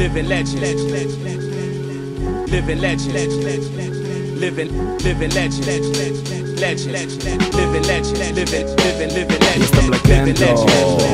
living legend, living legend, living, living legend, legend, living legend, living, living, living legend. Jestem legendą,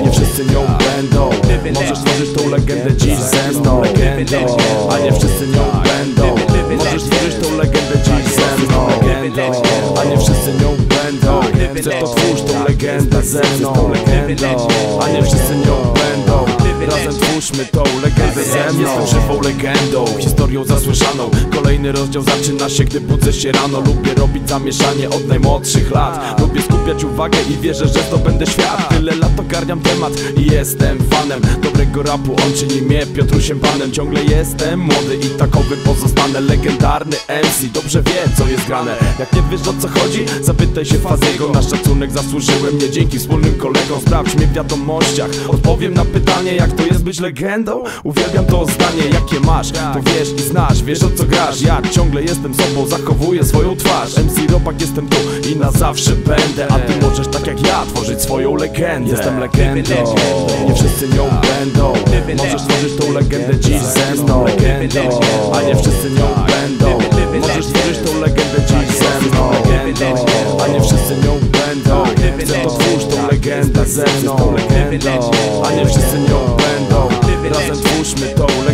nie wszyscy nią będą. Możesz tworzyć tą legendę dziś ze mną. Legendą, a nie wszyscy nią będą. Możesz tworzyć tą legendę dziś ze mną. Legendą, a nie wszyscy nią będą. Chcesz to twórz tą legendę ze mną. Legendą, a nie wszyscy nią będą Razem twórzmy tą legendę. Ze mną. Jestem żywą legendą, historią zasłyszaną. Kolejny rozdział zaczyna się, gdy budzę się rano. Lubię robić zamieszanie od najmłodszych lat. Lubię skupiać uwagę i wierzę, że zdobędę świat. Tyle lat ogarniam temat i jestem fanem Dobrego rapu, on czyni mnie Piotrusiem panem. Ciągle jestem młody i takowy pozostanę Legendarny MC, dobrze wie co jest grane. Jak nie wiesz o co chodzi, zapytaj się Fazego Na szacunek zasłużyłem nie dzięki wspólnym kolegom. Sprawdź mnie w wiadomościach. Odpowiem na pytanie jak to jest być legendą? Uwielbiam to zdanie, jakie masz. To wiesz i znasz, wiesz o co grasz. Ja ciągle jestem sobą, zachowuję swoją twarz. MC Ropak jestem tu i na zawsze będę. A ty możesz tak jak ja tworzyć swoją legendę. Jestem legendą, nie wszyscy nią będą. Możesz tworzyć tą legendę dziś ze mną. Legendą, a nie wszyscy nią będą. Możesz tworzyć tą legendę dziś ze mną. Legendą, a nie wszyscy nią będą. Chcę to twórz tą legendę ze mną. Legendą, a nie wszyscy nią będą. Razem twórzmy tą legendę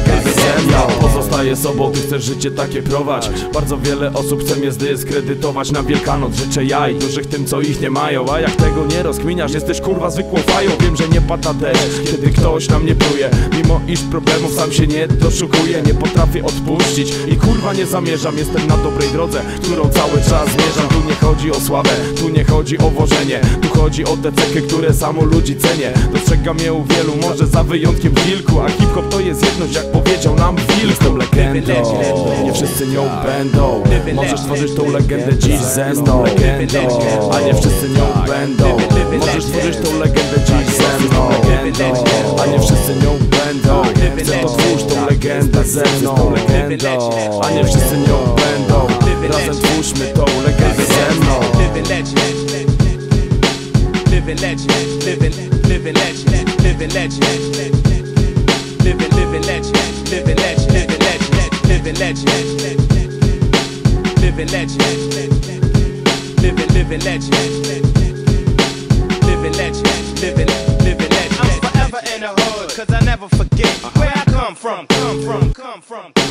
Pozostaję sobą, ty chcesz życie takie prowadź. Bardzo wiele osób chce mnie zdyskredytować. Na Wielkanoc życzę jaj, dużych tym co ich nie mają. A jak tego nie rozkminiasz, jesteś kurwa zwykłą fają. Wiem, że nie pada deszcz, kiedy ktoś na mnie pluje. Mimo iż problemów sam się nie doszukuję Nie potrafię odpuścić. I kurwa nie zamierzam Jestem na dobrej drodze, którą cały czas zmierzam. Tu nie chodzi o sławę, tu nie chodzi o wożenie. Tu chodzi o te cechy, które samo ludzi cenię. Dostrzegam je u wielu, może za wyjątkiem kilku. A hip-hop to jest jedność, jak powiedział nam Wilk legendą, nie wszyscy nią będą. Możesz tworzyć tą legendę dziś ze mną. Legendą, a nie wszyscy nią będą. Możesz tworzyć tą legendę dziś ze mną. Legendą, a nie wszyscy nią będą. Chcę to twórz tą legendę ze mną. Legendą, a nie wszyscy nią będą. Razem twórzmy tą legendę ze mną. Living legend, living legend, living, living legend, living legend, living, living legend, living legend, living legend, living legend, living living, legend, living legend, living, living legend. I'm forever in the hood, cause I never forget where I come from, come from, come from.